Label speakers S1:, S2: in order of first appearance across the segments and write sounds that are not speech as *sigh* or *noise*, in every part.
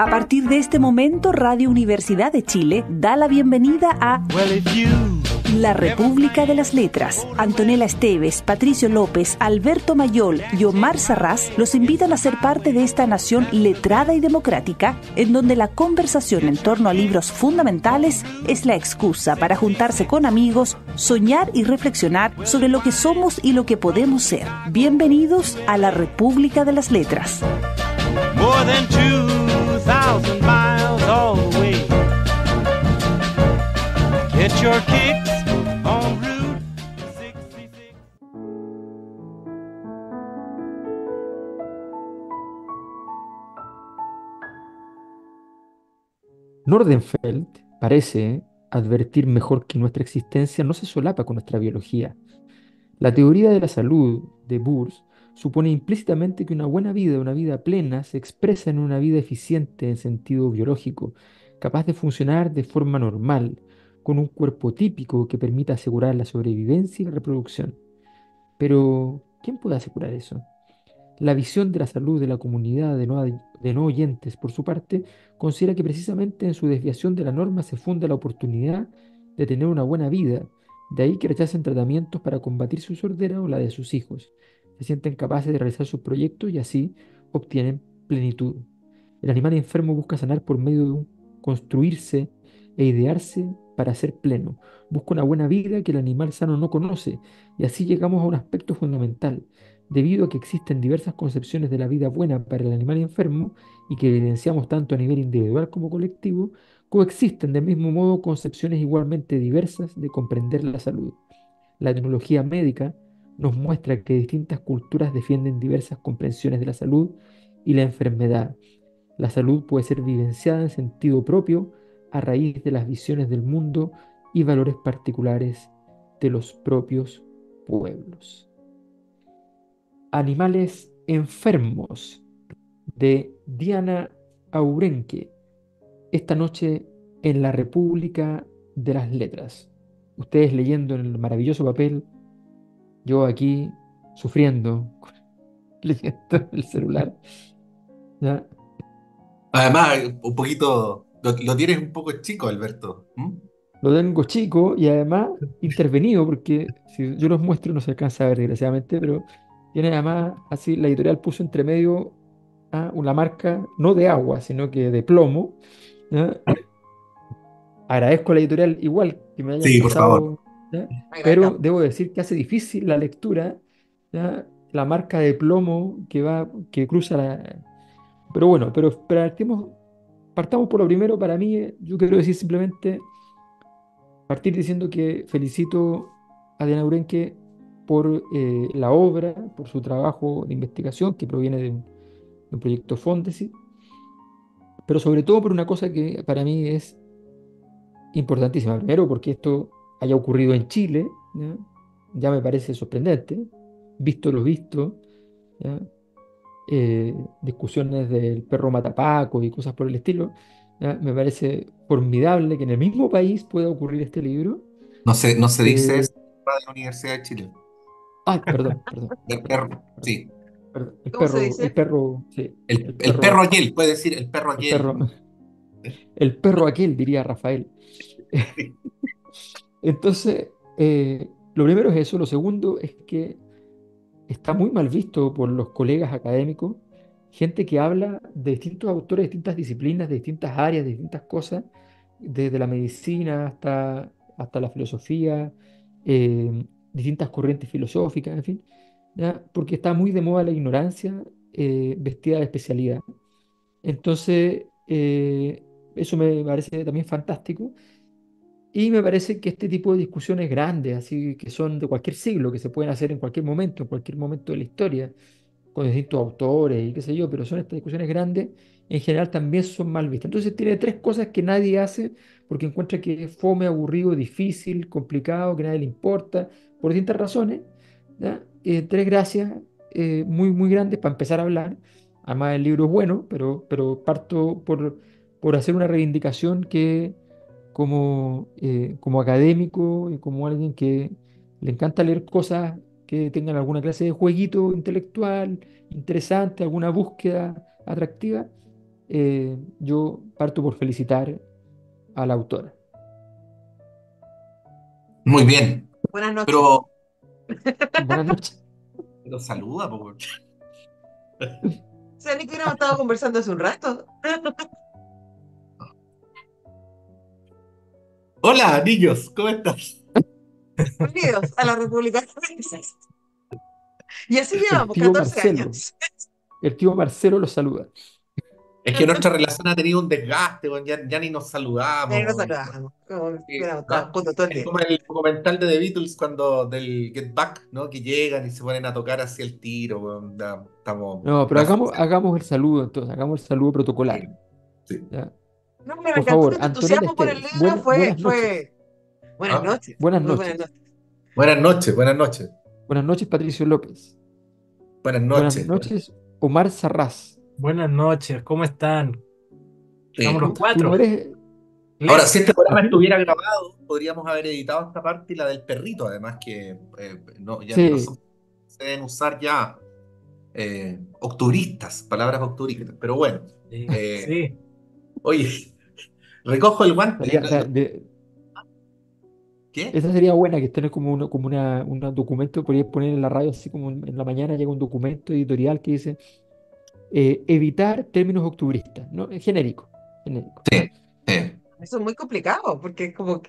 S1: A partir de este momento, Radio Universidad de Chile da la bienvenida a La República de las Letras. Antonella Esteves, Patricio López, Alberto Mayol y Omar Sarraz los invitan a ser parte de esta nación letrada y democrática, en donde la conversación en torno a libros fundamentales es la excusa para juntarse con amigos, soñar y reflexionar sobre lo que somos y lo que podemos ser. Bienvenidos a La República de las Letras.
S2: Nordenfeld parece advertir mejor que nuestra existencia no se solapa con nuestra biología. La teoría de la salud de Burs supone implícitamente que una buena vida, una vida plena, se expresa en una vida eficiente en sentido biológico, capaz de funcionar de forma normal, con un cuerpo típico que permita asegurar la sobrevivencia y la reproducción. Pero, ¿quién puede asegurar eso? La visión de la salud de la comunidad de no, oyentes, por su parte, considera que precisamente en su desviación de la norma se funda la oportunidad de tener una buena vida, de ahí que rechacen tratamientos para combatir su sordera o la de sus hijos se sienten capaces de realizar sus proyectos y así obtienen plenitud. El animal enfermo busca sanar por medio de un construirse e idearse para ser pleno. Busca una buena vida que el animal sano no conoce y así llegamos a un aspecto fundamental. Debido a que existen diversas concepciones de la vida buena para el animal enfermo y que evidenciamos tanto a nivel individual como colectivo, coexisten del mismo modo concepciones igualmente diversas de comprender la salud. La tecnología médica nos muestra que distintas culturas defienden diversas comprensiones de la salud y la enfermedad. La salud puede ser vivenciada en sentido propio a raíz de las visiones del mundo y valores particulares de los propios pueblos. Animales enfermos de Diana Aurenque, esta noche en la República de las Letras. Ustedes leyendo en el maravilloso papel yo aquí sufriendo, leyendo el celular.
S3: Además, un poquito, lo, tienes un poco chico, Alberto.
S2: Lo tengo chico y además intervenido, porque si yo los muestro no se alcanza a ver, desgraciadamente, pero tiene además, así, la editorial puso entre medio ¿ah? una marca, no de agua, sino que de plomo. Agradezco a la editorial igual que me haya
S3: sí, por favor
S2: pero debo decir que hace difícil la lectura, la marca de plomo que va, que cruza la. Pero bueno, pero partamos, partamos por lo primero. Para mí, yo quiero decir simplemente partir diciendo que felicito a Diana Urenque por eh, la obra, por su trabajo de investigación que proviene de un, proyecto Fondesit, pero sobre todo por una cosa que para mí es importantísima. Primero, porque esto haya ocurrido en Chile, ¿ya? me parece sorprendente, visto lo visto, eh, discusiones del perro matapaco y cosas por el estilo, me parece formidable que en el mismo país pueda ocurrir este libro.
S3: No se, no se dice eh, eso de la Universidad de Chile.
S2: Ah, perdón, perdón. *laughs*
S3: El perro, sí.
S2: el perro, el perro, sí.
S3: El, perro, aquel, puede decir el perro aquel.
S2: El perro, el perro aquel, diría Rafael. *laughs* Entonces, eh, lo primero es eso. Lo segundo es que está muy mal visto por los colegas académicos, gente que habla de distintos autores, de distintas disciplinas, de distintas áreas, de distintas cosas, desde la medicina hasta, hasta la filosofía, eh, distintas corrientes filosóficas, en fin, porque está muy de moda la ignorancia eh, vestida de especialidad. Entonces, eso me parece también fantástico. Y me parece que este tipo de discusiones grandes, así que son de cualquier siglo, que se pueden hacer en cualquier momento, en cualquier momento de la historia, con distintos autores y qué sé yo, pero son estas discusiones grandes, en general también son mal vistas. Entonces tiene tres cosas que nadie hace porque encuentra que es fome, aburrido, difícil, complicado, que nadie le importa, por distintas razones. Eh, tres gracias eh, muy, muy grandes para empezar a hablar. Además el libro es bueno, pero, pero parto por, por hacer una reivindicación que como, eh, como académico y como alguien que le encanta leer cosas que tengan alguna clase de jueguito intelectual interesante, alguna búsqueda atractiva, eh, yo parto por felicitar a la autora.
S3: Muy bien.
S4: Buenas noches.
S3: Pero, *laughs*
S2: Buenas noches.
S3: pero saluda, po.
S4: O sea, ni que hubiéramos estado conversando hace un rato. *laughs*
S3: Hola, niños, ¿cómo estás?
S4: Bienvenidos a la República Francesa. Y así llevamos
S2: tío
S4: 14
S2: Marcelo.
S4: años.
S2: El tío Marcelo los saluda.
S3: Es que nuestra relación ha tenido un desgaste, ya, ya ni nos saludamos.
S4: Ahí nos saludamos.
S3: Es como el documental de The Beatles cuando del Get Back, ¿no? Que llegan y se ponen a tocar así el tiro, ya estamos.
S2: No, pero
S3: ya-
S2: hagamos, hagamos el saludo entonces, hagamos el saludo protocolar.
S3: Sí.
S2: ¿ya?
S4: No, me
S2: Por favor,
S4: tu
S2: Antonella
S4: entusiasmo por el libro
S2: buena-
S4: fue,
S2: buenas
S4: fue... Buenas
S3: Ah,
S4: noches.
S2: buenas
S4: Muy
S2: noches.
S4: buenas noches.
S3: Buenas noches, buenas noches.
S2: Buenas noches, Patricio López.
S3: Buenas
S2: Buenas
S3: noches.
S2: noches, Omar Sarraz.
S5: Buenas noches, ¿cómo están? Estamos los cuatro.
S2: eres,
S3: Ahora, si este programa estuviera grabado, podríamos haber editado esta parte y la del perrito, además que eh, no, ya
S2: Sí.
S3: no son- se deben usar ya eh, octubristas, palabras octubristas. Pero bueno,
S5: Sí,
S3: Eh,
S5: sí.
S3: oye, recojo el guante.
S2: sería- o sea, de-
S3: ¿Qué?
S2: esa sería buena, que tener como, uno, como una, un documento, podrías poner en la radio así como en, la mañana llega un documento editorial que dice eh, evitar términos octubristas, ¿no? Genérico, genérico.
S3: Sí, sí.
S4: Eso es muy complicado, porque es como,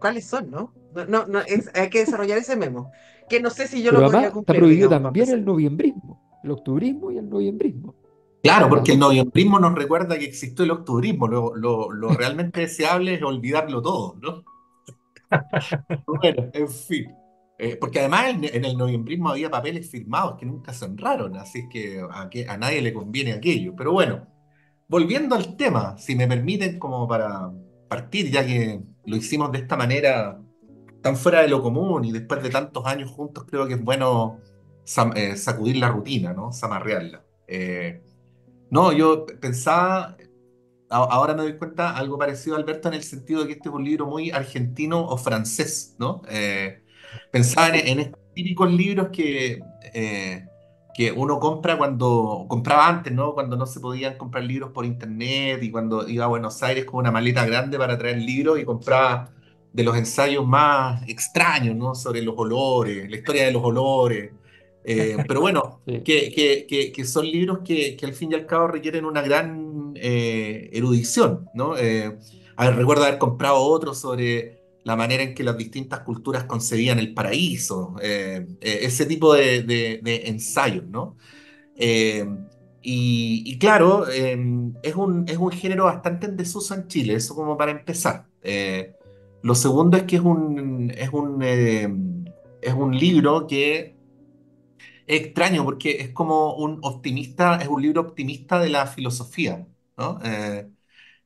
S4: ¿cuáles son, no? No, no, no, es- hay que desarrollar ese memo. Que no sé si yo
S2: Pero
S4: lo podría
S2: además está
S4: cumplir,
S2: prohibido
S4: digamos,
S2: también el noviembrismo, el octubrismo y el noviembrismo.
S3: Claro, porque el noviembrismo nos recuerda que existió el octubrismo. Lo, lo, lo *laughs* realmente deseable es olvidarlo todo, ¿no? *laughs* Bueno, en fin. Eh, porque además en, en el noviembrismo había papeles firmados que nunca se honraron, así que a, que- a nadie le conviene aquello. Pero bueno, volviendo al tema, si me permiten como para partir, ya que lo hicimos de esta manera tan fuera de lo común y después de tantos años juntos, creo que es bueno sam- eh, sacudir la rutina, ¿no? Zamarrearla. Eh, no, yo pensaba, ahora me doy cuenta, algo parecido a Alberto en el sentido de que este es un libro muy argentino o francés, ¿no? Eh, pensaba en, en estos típicos libros que, eh, que uno compra cuando, compraba antes, ¿no? Cuando no se podían comprar libros por internet y cuando iba a Buenos Aires con una maleta grande para traer libros y compraba de los ensayos más extraños, ¿no? Sobre los olores, la historia de los olores. Eh, *laughs* pero bueno,
S2: Sí.
S3: que, que- que- que son libros que, al fin y al cabo requieren una gran eh, erudición, ¿no? Eh, a ver, recuerdo haber comprado otro sobre la manera en que las distintas culturas concebían el paraíso, eh, eh, ese tipo de, de- de ensayos, ¿no? Eh, y, y claro, eh, es un, es un género bastante en desuso en Chile, eso como para empezar. Eh, lo segundo es que es un, es un, es un libro que extraño porque es como un optimista, es un libro optimista de la filosofía, ¿no? Eh,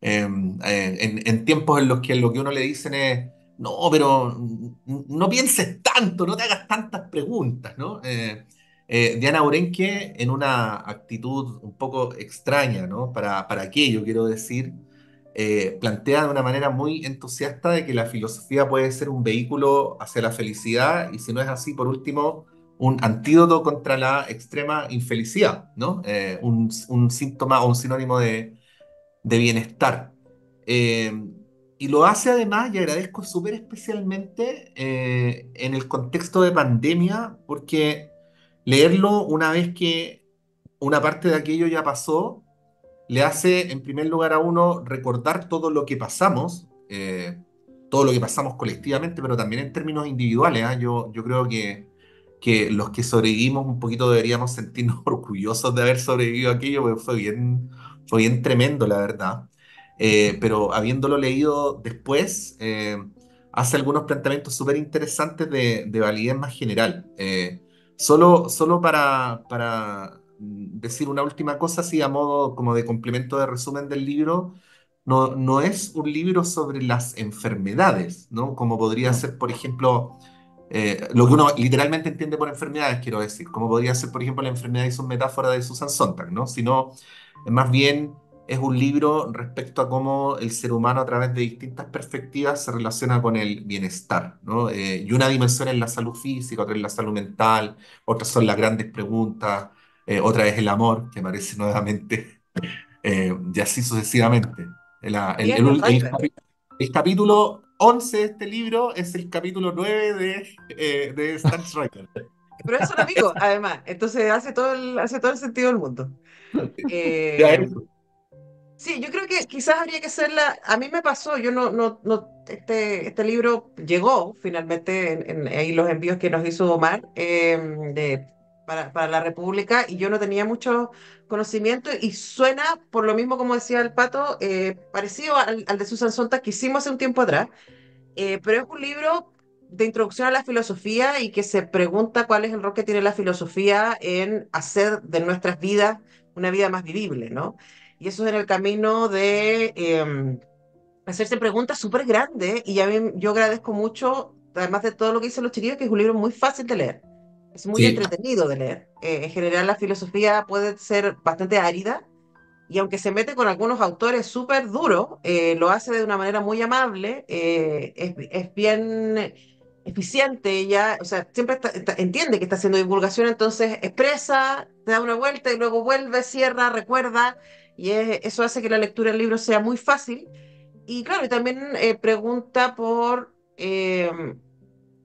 S3: eh, eh, en, tiempos en los que lo que uno le dicen es, no, pero no pienses tanto, no te hagas tantas preguntas, ¿no? Eh, Diana Orenque, en una actitud un poco extraña, ¿no? Para, para aquello, quiero decir, plantea de una manera muy entusiasta de que la filosofía puede ser un vehículo hacia la felicidad y si no es así, por último, un antídoto contra la extrema infelicidad, ¿no? Eh, un, síntoma o un sinónimo de, bienestar. Eh, y lo hace además, y agradezco súper especialmente eh, en el contexto de pandemia, porque leerlo una vez que una parte de aquello ya pasó, le hace en primer lugar a uno recordar todo lo que pasamos, todo lo que pasamos colectivamente, pero también en términos individuales. ¿ah? Yo, yo creo que, que los que sobrevivimos un poquito deberíamos sentirnos *laughs* orgullosos de haber sobrevivido aquello, porque fue bien, fue bien tremendo, la verdad. Eh, pero habiéndolo leído después, eh, hace algunos planteamientos súper interesantes de, de validez más general. Eh, solo, solo para, para decir una última cosa, así a modo como de complemento de resumen del libro, no, no es un libro sobre las enfermedades, ¿no? Como podría ser, por ejemplo, eh, lo que uno literalmente entiende por enfermedades, quiero decir, como podría ser, por ejemplo, la enfermedad y su metáfora de Susan Sontag, ¿no? Sino, más bien es un libro respecto a cómo el ser humano a través de distintas perspectivas se relaciona con el bienestar, ¿no? Eh, y una dimensión es la salud física, otra es la salud mental, otras son las grandes preguntas, eh, otra es el amor, que aparece nuevamente *laughs* eh, y así sucesivamente. El, el, capítulo 11 de este libro es el capítulo 9 de, eh, de Stan Striker.
S4: Pero es un amigo, además. Entonces hace todo el, hace todo el sentido del mundo. *laughs* Eh, sí, yo creo que quizás habría que hacerla. A mí me pasó, yo no, no, no este, este libro llegó finalmente en, en, los envíos que nos hizo Omar de, para, para, la República y yo no tenía mucho conocimiento y suena, por lo mismo como decía el pato, eh, parecido al, al, de Susan Sontag que hicimos hace un tiempo atrás. Eh, pero es un libro de introducción a la filosofía y que se pregunta cuál es el rol que tiene la filosofía en hacer de nuestras vidas una vida más vivible, ¿no? Y eso es en el camino de eh, hacerse preguntas súper grandes y a mí, yo agradezco mucho, además de todo lo que dicen los chiquillos, que es un libro muy fácil de leer, es muy entretenido de leer. Eh, en general la filosofía puede ser bastante árida, y aunque se mete con algunos autores súper duros, eh, lo hace de una manera muy amable, eh, es, es, bien eficiente, ella, o sea, siempre entiende que está haciendo divulgación, entonces expresa, te da una vuelta y luego vuelve, cierra, recuerda, y eso hace que la lectura del libro sea muy fácil. Y claro, y también pregunta por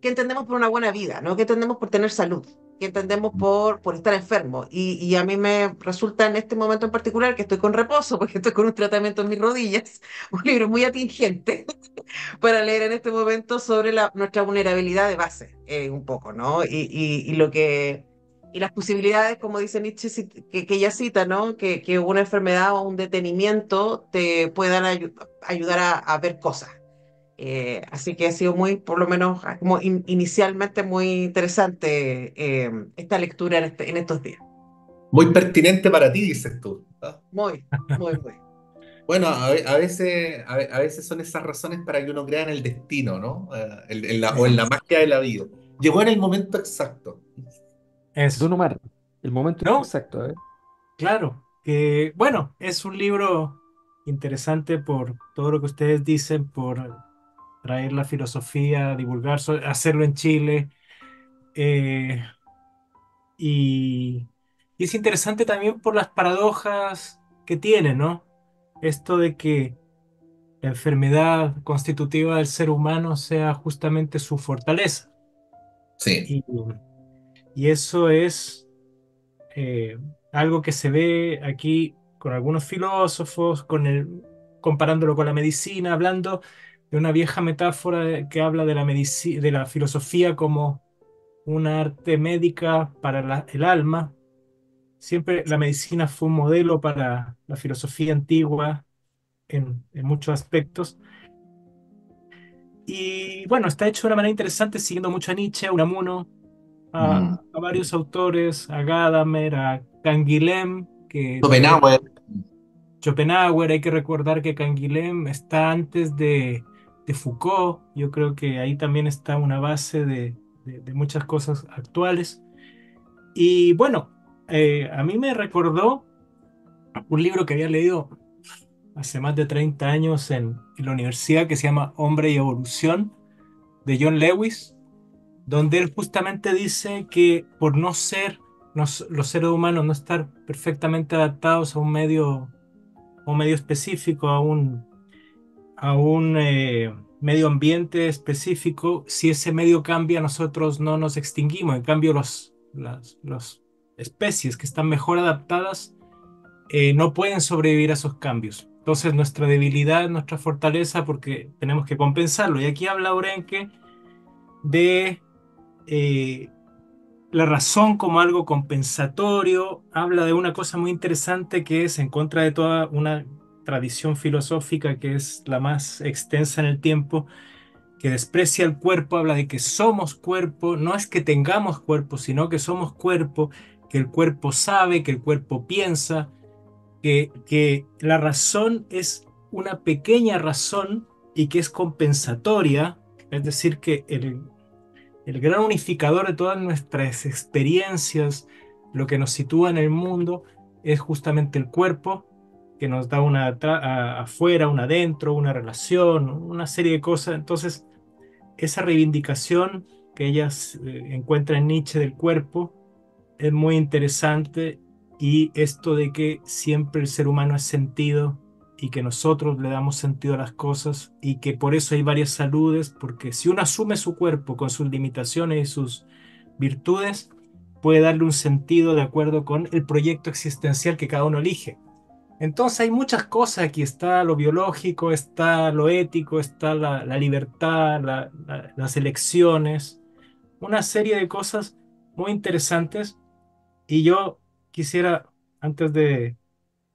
S4: qué entendemos por una buena vida, ¿no? ¿Qué entendemos por tener salud? que entendemos por, por estar enfermo. Y, y, a mí me resulta en este momento en particular que estoy con reposo, porque estoy con un tratamiento en mis rodillas, *laughs* un libro muy atingente *laughs* para leer en este momento sobre la, nuestra vulnerabilidad de base, eh, un poco, ¿no? Y, y, y, lo que... Y las posibilidades, como dice Nietzsche, que, que ella cita, ¿no? Que, que una enfermedad o un detenimiento te puedan ayudar a, a ver cosas. Eh, así que ha sido muy, por lo menos, ah, como inicialmente muy interesante eh, esta lectura en, este, en, estos días.
S3: Muy pertinente para ti, dices tú.
S4: Muy, muy, muy.
S3: Bueno, a, veces, a, veces son esas razones para que uno crea en el destino, ¿no? Eh, la, o en la magia de la vida. Llegó en el momento exacto.
S2: Es Don Omar, el momento ¿No? exacto. ¿eh?
S5: Claro, que bueno, es un libro interesante por todo lo que ustedes dicen, por traer la filosofía, divulgar, hacerlo en Chile. Eh, y, es interesante también por las paradojas que tiene, ¿no? Esto de que la enfermedad constitutiva del ser humano sea justamente su fortaleza.
S3: Sí.
S5: Y, eso es eh, algo que se ve aquí con algunos filósofos, con el, comparándolo con la medicina, hablando de una vieja metáfora que habla de la, de la filosofía como una arte médica para el alma. Siempre la medicina fue un modelo para la filosofía antigua en, muchos aspectos. Y bueno, está hecho de una manera interesante, siguiendo mucho a Nietzsche, a Unamuno, a, mm. a varios autores, a Gadamer, a Canguilhem, que...
S3: Schopenhauer.
S5: Schopenhauer, hay que recordar que Canguilhem está antes de, de Foucault. Yo creo que ahí también está una base de, muchas cosas actuales. Y bueno, eh, a mí me recordó un libro que había leído hace más de 30 años en, la universidad que se llama Hombre y Evolución de John Lewis, donde él justamente dice que por no ser los seres humanos no estar perfectamente adaptados a un medio, a un medio específico, a un, a un eh, medio ambiente específico, si ese medio cambia, nosotros no nos extinguimos. En cambio, los, las, especies que están mejor adaptadas eh, no pueden sobrevivir a esos cambios. Entonces, nuestra debilidad, nuestra fortaleza, porque tenemos que compensarlo. Y aquí habla Orenque de eh, la razón como algo compensatorio, habla de una cosa muy interesante que es en contra de toda una tradición filosófica que es la más extensa en el tiempo, que desprecia el cuerpo, habla de que somos cuerpo, no es que tengamos cuerpo, sino que somos cuerpo, que el cuerpo sabe, que el cuerpo piensa, que, que la razón es una pequeña razón y que es compensatoria, es decir, que el, el gran unificador de todas nuestras experiencias, lo que nos sitúa en el mundo, es justamente el cuerpo que nos da una afuera, una adentro, una relación, una serie de cosas. Entonces, esa reivindicación que ella eh, encuentra en Nietzsche del cuerpo es muy interesante y esto de que siempre el ser humano es sentido y que nosotros le damos sentido a las cosas y que por eso hay varias saludes, porque si uno asume su cuerpo con sus limitaciones y sus virtudes, puede darle un sentido de acuerdo con el proyecto existencial que cada uno elige. Entonces hay muchas cosas. Aquí, está lo biológico, está lo ético, está la, libertad, las elecciones, una serie de cosas muy interesantes. Y yo quisiera, antes de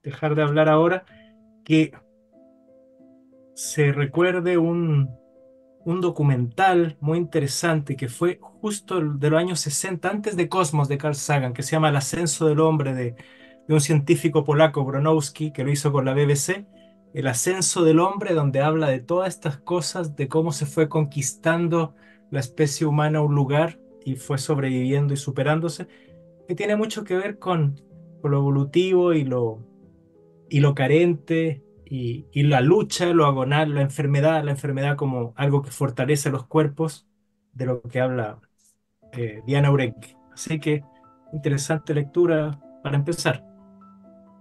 S5: dejar de hablar ahora, que se recuerde un, un documental muy interesante que fue justo de los años 60, antes de Cosmos de Carl Sagan, que se llama El ascenso del hombre de, de un científico polaco, Bronowski, que lo hizo con la BBC. El ascenso del hombre, donde habla de todas estas cosas, de cómo se fue conquistando la especie humana un lugar y fue sobreviviendo y superándose, que tiene mucho que ver con, lo evolutivo y lo, y lo carente y, y, la lucha, lo agonal, la enfermedad, la enfermedad como algo que fortalece los cuerpos, de lo que habla eh, Diana Urenque. Así que interesante lectura para empezar.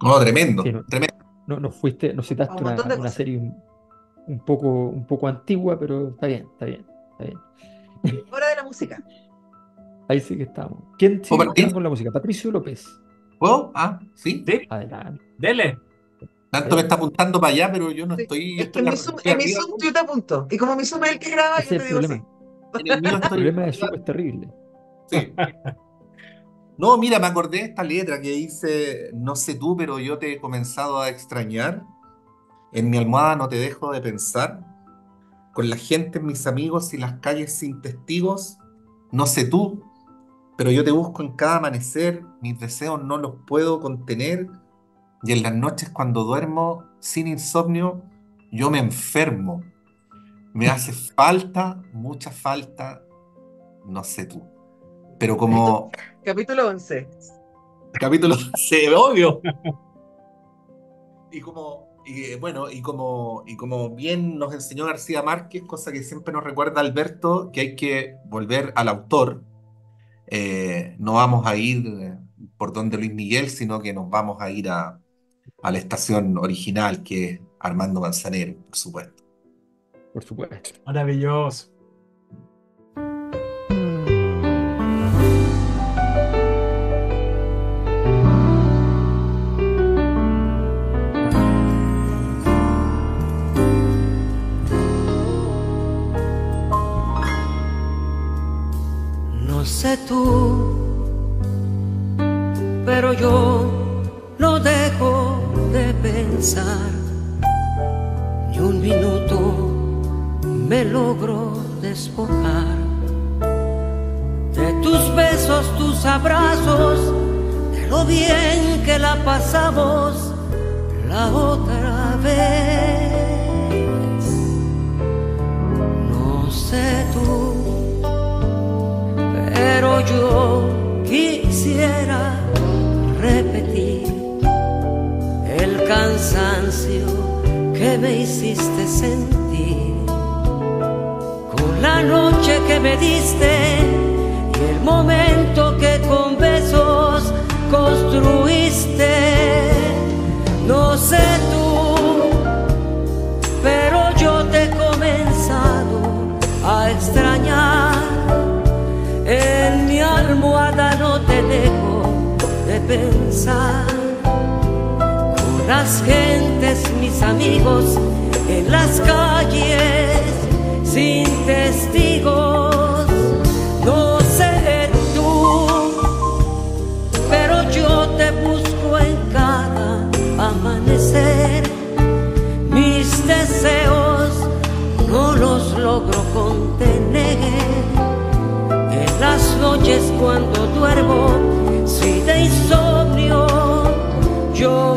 S3: No, tremendo, tremendo.
S2: No, no fuiste, no citaste una, una, serie un, poco, un poco antigua, pero está bien, está bien, está bien.
S4: Hora de la música.
S2: Ahí sí que estamos. ¿Quién sigue con la música? Patricio López.
S3: ¿Puedo? Ah, sí.
S5: ¿Sí? Adelante. Dele.
S3: Tanto me está apuntando para allá, pero yo no estoy.
S4: Es que en mi, Zoom, yo te apunto. Y como mi Zoom es el que graba, yo te digo
S2: problema. el, problema de Zoom es terrible.
S3: Sí. No, mira, me acordé de esta letra que dice: No sé tú, pero yo te he comenzado a extrañar. En mi almohada no te dejo de pensar. Con la gente, mis amigos y las calles sin testigos. No sé tú, pero yo te busco en cada amanecer. Mis deseos no los puedo contener y en las noches cuando duermo sin insomnio, yo me enfermo. Me hace falta, mucha falta, no sé tú. Pero como...
S4: Capítulo 11.
S3: Capítulo 11, obvio. Y como, y, bueno, y como, y como bien nos enseñó García Márquez, cosa que siempre nos recuerda Alberto, que hay que volver al autor. Eh, no vamos a ir por donde Luis Miguel, sino que nos vamos a ir a, a la estación original que es Armando Manzanero, por supuesto.
S2: Por supuesto.
S5: Maravilloso.
S6: Sé tú, pero yo no dejo de pensar, ni un minuto me logro despojar de tus besos, tus abrazos, de lo bien que la pasamos la otra vez. No sé tú, pero yo quisiera repetir cansancio que me hiciste sentir, con la noche que me diste y el momento que con besos construiste. No sé pensar las gentes, mis amigos, en las calles, sin testigos. No sé tú, pero yo te busco en cada amanecer. Mis deseos no los logro contener. En las noches cuando duermo, si de insomnio. Yo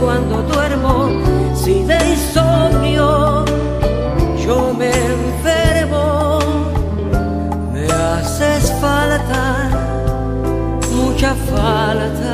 S6: cuando duermo, si de insomnio yo me enfermo, me haces falta, mucha falta,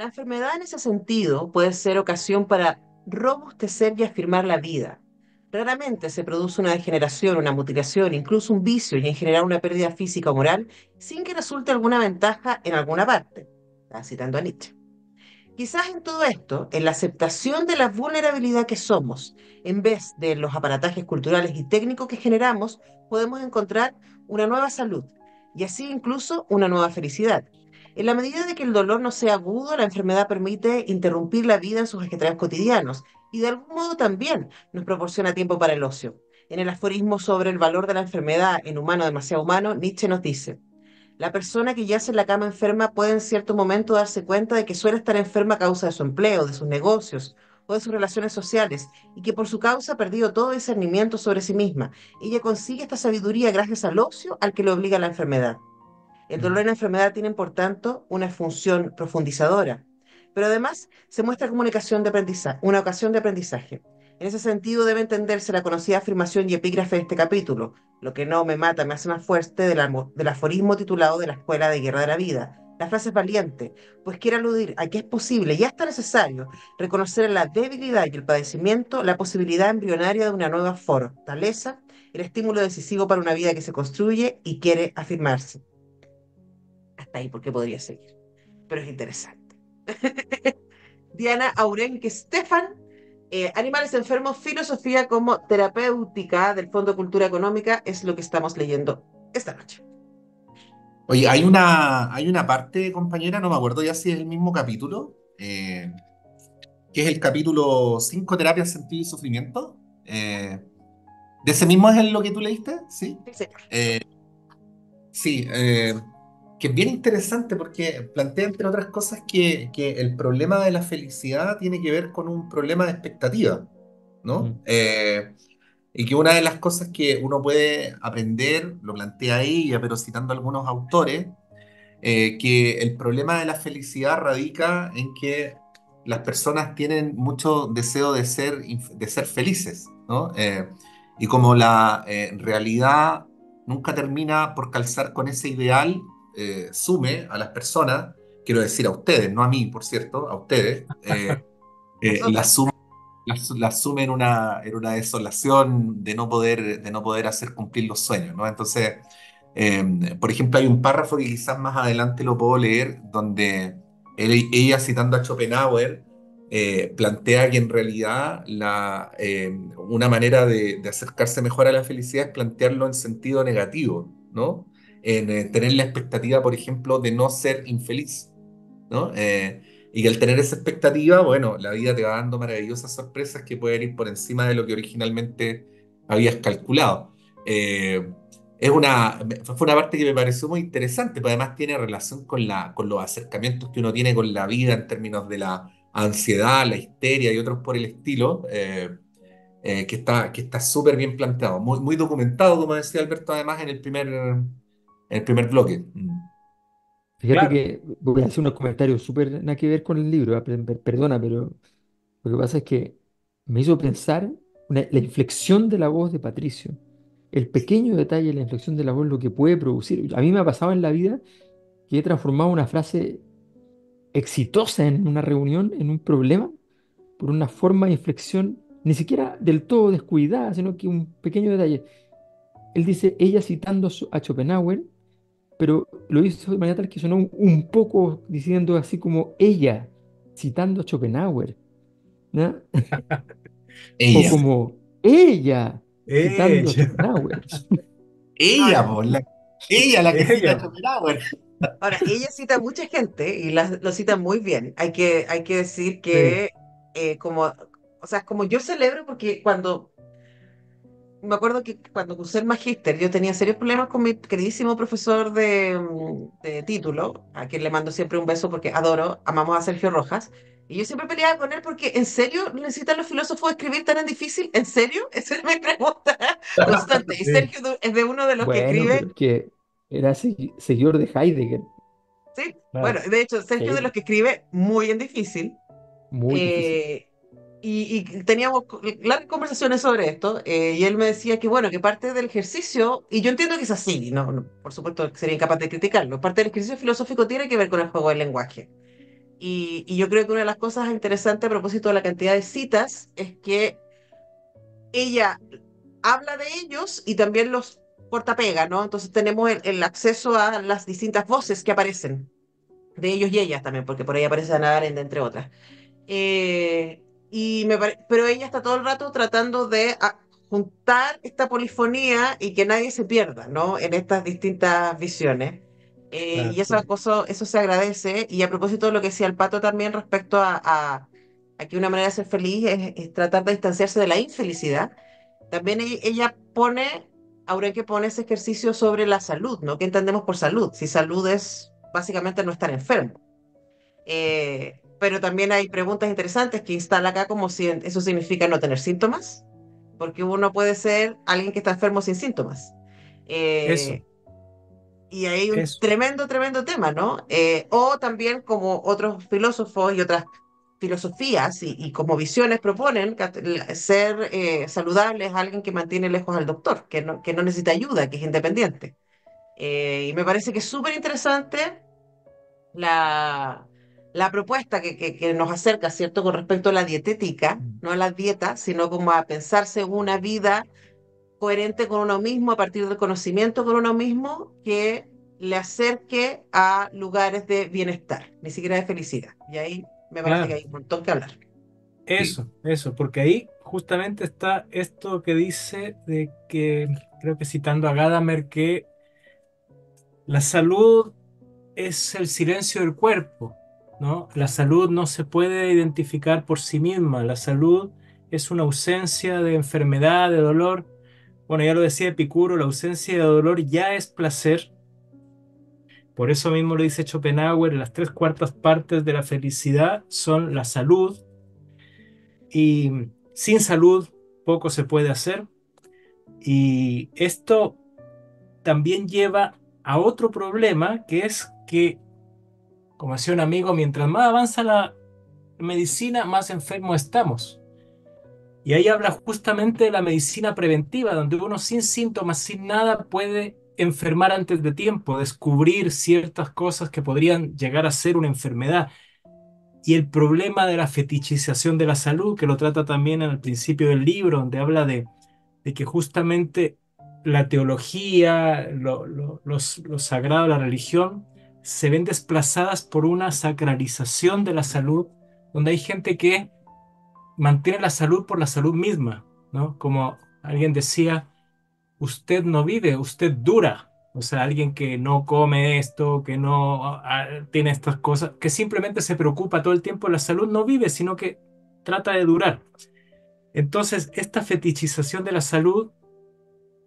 S4: La enfermedad en ese sentido puede ser ocasión para robustecer y afirmar la vida. Raramente se produce una degeneración, una mutilación, incluso un vicio y en general una pérdida física o moral sin que resulte alguna ventaja en alguna parte. Estaba citando a Nietzsche. Quizás en todo esto, en la aceptación de la vulnerabilidad que somos, en vez de los aparatajes culturales y técnicos que generamos, podemos encontrar una nueva salud y así incluso una nueva felicidad. En la medida de que el dolor no sea agudo, la enfermedad permite interrumpir la vida en sus ajetreos cotidianos y de algún modo también nos proporciona tiempo para el ocio. En el aforismo sobre el valor de la enfermedad en humano demasiado humano, Nietzsche nos dice, la persona que yace en la cama enferma puede en cierto momento darse cuenta de que suele estar enferma a causa de su empleo, de sus negocios o de sus relaciones sociales y que por su causa ha perdido todo discernimiento sobre sí misma. Ella consigue esta sabiduría gracias al ocio al que le obliga la enfermedad. El dolor y la enfermedad tienen, por tanto, una función profundizadora, pero además se muestra como una de aprendizaje. Una ocasión de aprendizaje. En ese sentido debe entenderse la conocida afirmación y epígrafe de este capítulo, lo que no me mata me hace más fuerte, del, del aforismo titulado de la Escuela de Guerra de la Vida. La frase es valiente, pues quiere aludir a que es posible y hasta necesario reconocer en la debilidad y el padecimiento la posibilidad embrionaria de una nueva fortaleza, el estímulo decisivo para una vida que se construye y quiere afirmarse hasta ahí porque podría seguir. Pero es interesante. *laughs* Diana Aurenque Stefan, eh, Animales Enfermos, Filosofía como Terapéutica del Fondo Cultura Económica, es lo que estamos leyendo esta noche.
S3: Oye, hay una, hay una parte, compañera, no me acuerdo ya si es el mismo capítulo, eh, que es el capítulo 5, Terapia, Sentido y Sufrimiento. Eh, ¿De ese mismo es lo que tú leíste? Sí.
S4: Sí,
S3: sí que es bien interesante porque plantea, entre otras cosas, que, que, el problema de la felicidad tiene que ver con un problema de expectativa, ¿no?
S2: Mm.
S3: Eh, y que una de las cosas que uno puede aprender, lo plantea ella, pero citando algunos autores, eh, que el problema de la felicidad radica en que las personas tienen mucho deseo de ser, de ser felices, ¿no? Eh, y como la realidad nunca termina por calzar con ese ideal, eh, sume a las personas, quiero decir a ustedes, no a mí, por cierto, a ustedes, eh, *laughs* eh, la, sume, la, sume en, una, en una desolación de no, poder, de no poder hacer cumplir los sueños, ¿no? Entonces, por ejemplo, hay un párrafo que quizás más adelante lo puedo leer, donde ella, citando a Schopenhauer, plantea que en realidad la, una manera de, de, acercarse mejor a la felicidad es plantearlo en sentido negativo, ¿no? En eh, tener la expectativa, por ejemplo, de no ser infeliz, ¿no? Eh, y que al tener esa expectativa, bueno, la vida te va dando maravillosas sorpresas que pueden ir por encima de lo que originalmente habías calculado. Eh, es una, fue una parte que me pareció muy interesante, pero además tiene relación con, la, con los acercamientos que uno tiene con la vida en términos de la ansiedad, la histeria y otros por el estilo, que está que está súper bien planteado, muy, muy documentado, como decía Alberto, además en el primer, el primer bloque. Mm.
S2: Fíjate que voy a hacer unos comentarios súper nada que ver con el libro, ¿eh? perdona, pero lo que pasa es que me hizo pensar la inflexión de la voz de Patricio, el pequeño detalle de la inflexión de la voz, lo que puede producir. A mí me ha pasado en la vida que he transformado una frase exitosa en una reunión en un problema por una forma de inflexión ni siquiera del todo descuidada, sino que un pequeño detalle. Él dice, ella citando a Schopenhauer, pero lo hizo de manera tal que sonó un, poco diciendo así como ella, citando a Schopenhauer. ¿no? *laughs*
S3: ella.
S2: O como ella, citando a Schopenhauer. *laughs*
S3: ella, la, ella la que cita a Schopenhauer.
S4: Ahora, ella cita a mucha gente y lo cita muy bien. Hay que, hay que decir que, eh, como, o sea, como yo celebro, porque cuando me acuerdo que cuando cursé el magíster, yo tenía serios problemas con mi queridísimo profesor de, mm, de, título, a quien le mando siempre un beso porque adoro, amamos a Sergio Rojas. Y yo siempre peleaba con él porque, ¿en serio necesitan los filósofos escribir tan difícil? ¿En serio? *laughs* Esa es mi pregunta constante. Y *laughs* Sergio es de uno de los que escribe.
S2: Que era seguidor de Heidegger.
S4: Sí, bueno, de hecho, Sergio es de los que escribe muy en difícil.
S2: Muy difícil.
S4: Eh, y, teníamos largas conversaciones sobre esto, eh, y él me decía que, bueno, que parte del ejercicio, y yo entiendo que es así, no, por supuesto sería incapaz de criticarlo, parte del ejercicio filosófico tiene que ver con el juego del lenguaje. Y, y yo creo que una de las cosas interesantes a propósito de la cantidad de citas es que ella habla de ellos y también los corta pega, ¿no? Entonces tenemos el, el, acceso a las distintas voces que aparecen, de ellos y ellas también, porque por ahí aparece Ana Arendt, entre otras. Eh, y me pero ella está todo el rato tratando de ah, juntar esta polifonía y que nadie se pierda, ¿no? En estas distintas visiones. Eh, y eso, eso se agradece. Y a propósito de lo que decía el pato también respecto a, a, que una manera de ser feliz es, tratar de distanciarse de la infelicidad, también e, ella pone, que pone ese ejercicio sobre la salud, ¿no? ¿Qué entendemos por salud? Si salud es básicamente no estar enfermo. Eh, pero también hay preguntas interesantes que instala acá como si eso significa no tener síntomas, porque uno puede ser alguien que está enfermo sin síntomas.
S5: Eh, eso.
S4: Y hay un tremendo, tremendo tema, ¿no? Eh, o también como otros filósofos y otras filosofías y, como visiones proponen ser eh, saludable es alguien que mantiene lejos al doctor, que no, que no necesita ayuda, que es independiente. y me parece que es súper interesante la, la propuesta que, que, nos acerca, ¿cierto?, con respecto a la dietética, mm. no a la dieta, sino como a pensarse una vida coherente con uno mismo, a partir del conocimiento con uno mismo, que le acerque a lugares de bienestar, ni siquiera de felicidad. Y ahí me parece que hay un montón que hablar.
S5: Eso, eso, porque ahí justamente está esto que dice de que, creo que citando a Gadamer, que la salud es el silencio del cuerpo, la salud no se puede identificar por sí misma, la salud es una ausencia de enfermedad, de dolor. Bueno, ya lo decía Epicuro, la ausencia de dolor ya es placer. Por eso mismo lo dice Schopenhauer, las tres cuartas partes de la felicidad son la salud. Y sin salud poco se puede hacer. Y esto también lleva a otro problema, que es que como decía un amigo, mientras más avanza la medicina, más enfermos estamos. Y ahí habla justamente de la medicina preventiva, donde uno sin síntomas, sin nada, puede enfermar antes de tiempo, descubrir ciertas cosas que podrían llegar a ser una enfermedad. Y el problema de la fetichización de la salud, que lo trata también el principio del libro, donde habla de, que justamente la teología, lo, lo, lo sagrado, la religión, se ven desplazadas por una sacralización de la salud, donde hay gente que mantiene la salud por la salud misma, ¿no? Como alguien decía, usted no vive, usted dura. O sea, alguien que no come esto, que no ah, tiene estas cosas, que simplemente se preocupa todo el tiempo de la salud, no vive, sino que trata de durar. Entonces, esta fetichización de la salud,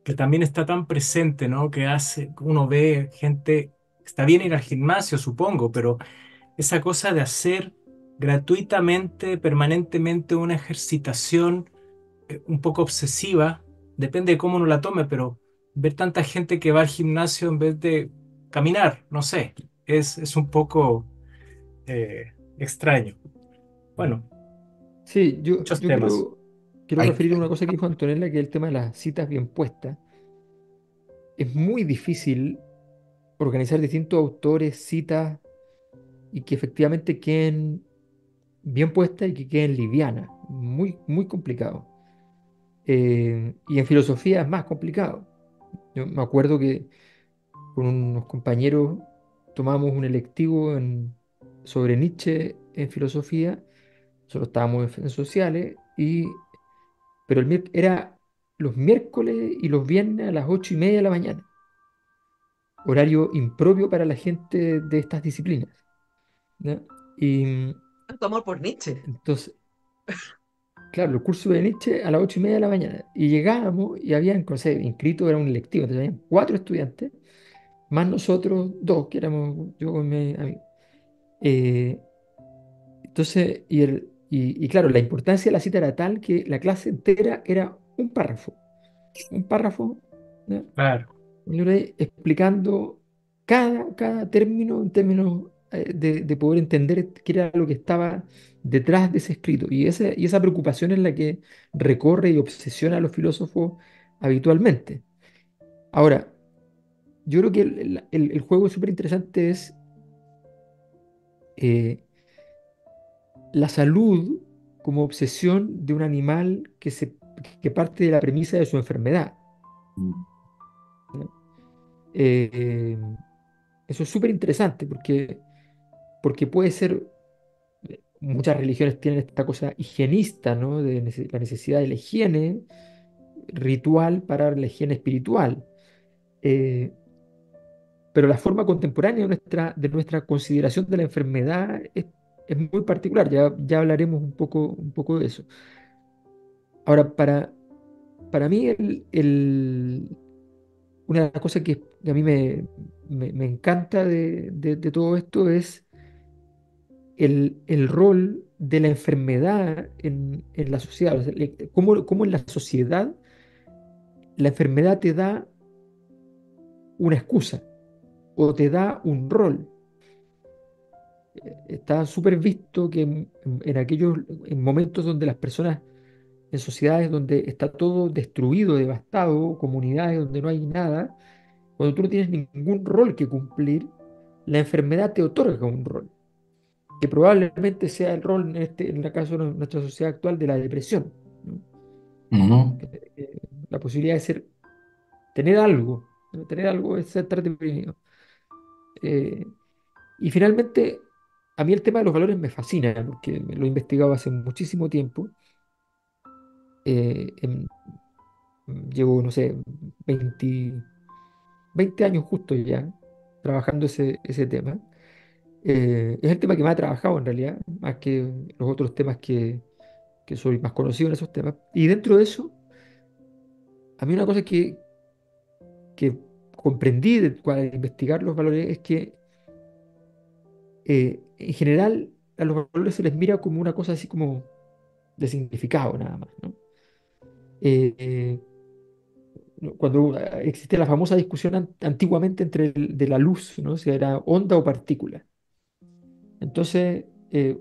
S5: que también está tan presente, ¿no? Que hace, uno ve gente Está bien ir al gimnasio, supongo, pero esa cosa de hacer gratuitamente, permanentemente una ejercitación eh, un poco obsesiva, depende de cómo uno la tome, pero ver tanta gente que va al gimnasio en vez de caminar, no sé, es, es un poco eh, extraño. Bueno,
S2: sí, yo, quiero, quiero referir a una cosa que dijo Antonella, que es el tema de las citas bien puestas. Es muy difícil organizar distintos autores, citas, y que efectivamente queden bien puestas y que queden livianas. Muy, muy complicado. Eh, y en filosofía es más complicado. Yo me acuerdo que con unos compañeros tomamos un electivo sobre Nietzsche en filosofía, solo estábamos en, sociales, y, pero el, era los miércoles y los viernes a las ocho y media de la mañana. Horario impropio para la gente de estas disciplinas. Y,
S4: Tanto amor por Nietzsche.
S2: Entonces, claro, el curso de Nietzsche a las ocho y media de la mañana. Y llegábamos y habían, no sé, inscrito, era un electivo, entonces habían cuatro estudiantes más nosotros dos, que éramos yo con mi amigo. Eh, entonces, y, el, y, claro, la importancia de la cita era tal que la clase entera era un párrafo. Un párrafo.
S5: Claro.
S2: Explicando cada, cada término en términos eh, de, poder entender qué era lo que estaba detrás de ese escrito. Y, ese, y esa preocupación es la que recorre y obsesiona a los filósofos habitualmente. Ahora, yo creo que el, juego súper interesante es eh, la salud como obsesión de un animal que, se, parte de la premisa de su enfermedad. Mm. Eh, eso es súper interesante porque, porque puede ser, muchas religiones tienen esta cosa higienista, de la necesidad de la higiene ritual para la higiene espiritual. Eh, pero la forma contemporánea de nuestra, de nuestra consideración de la enfermedad es, muy particular, ya, ya hablaremos un poco, un poco de eso. Ahora, para, para mí, el, una de las cosas que, a mí me, encanta de, todo esto es el, rol de la enfermedad en, la sociedad. como cómo en la sociedad la enfermedad te da una excusa o te da un rol. Está súper visto que en, aquellos momentos donde las personas, en sociedades donde está todo destruido, devastado, comunidades donde no hay nada, cuando tú no tienes ningún rol que cumplir, la enfermedad te otorga un rol, que probablemente sea el rol, en, este, en el caso de nuestra sociedad actual, de la depresión. Eh, la posibilidad de ser, tener algo, tener algo es estar deprimido. Eh, y finalmente, a mí el tema de los valores me fascina, porque lo he investigado hace muchísimo tiempo. Eh, llevo, no sé, 20, 20 años justo ya trabajando ese, ese tema. Eh, es el tema que más he trabajado en realidad, más que los otros temas que, que soy más conocido en esos temas. Y dentro de eso, a mí una cosa que, que comprendí al investigar los valores es que eh, en general a los valores se les mira como una cosa así como de significado nada más. Eh, eh, cuando existía la famosa discusión antiguamente entre de la luz, ¿no? si era onda o partícula. Entonces,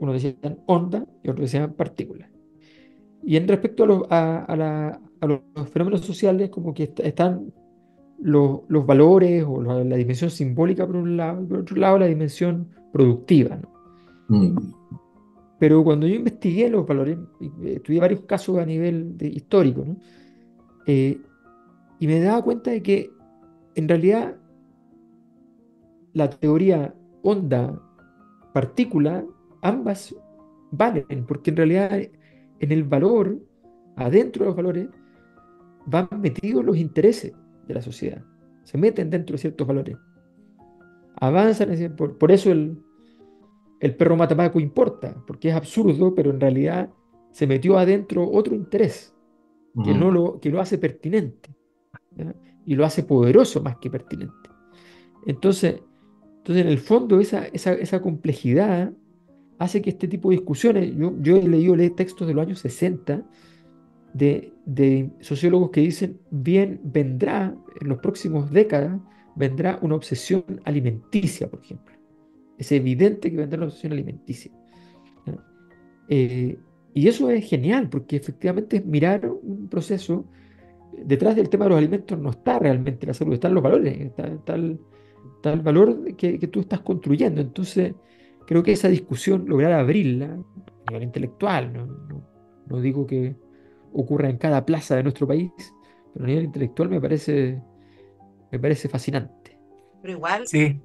S2: uno decía onda y otro decía partícula. Y en respecto a, los fenómenos sociales, como que están los valores o la, dimensión simbólica por un lado, y por otro lado la dimensión productiva. Mm. Pero cuando yo investigué los valores, estudié varios casos a nivel de, histórico, eh, y me daba cuenta de que en realidad la teoría onda-partícula, ambas valen, porque en realidad en el valor, adentro de los valores, van metidos los intereses de la sociedad. Se meten dentro de ciertos valores. Avanzan, por, por eso el, el perro matamaco importa, porque es absurdo, pero en realidad se metió adentro otro interés que, no lo, que lo hace pertinente y lo hace poderoso más que pertinente. Entonces, entonces en el fondo, esa, esa, esa complejidad hace que este tipo de discusiones, yo, yo he leído textos de los años 60 de, sociólogos que dicen, bien, vendrá en los próximos décadas, vendrá una obsesión alimenticia, por ejemplo. Es evidente que vendrá una obsesión alimenticia. Eh, y eso es genial, porque efectivamente es mirar un proceso. Detrás del tema de los alimentos no está realmente la salud, están los valores, está, el, valor que, tú estás construyendo. Entonces, creo que esa discusión, lograr abrirla a nivel intelectual, no digo que, ocurra en cada plaza de nuestro país, pero a nivel intelectual me parece, me parece fascinante.
S4: Pero igual, sí.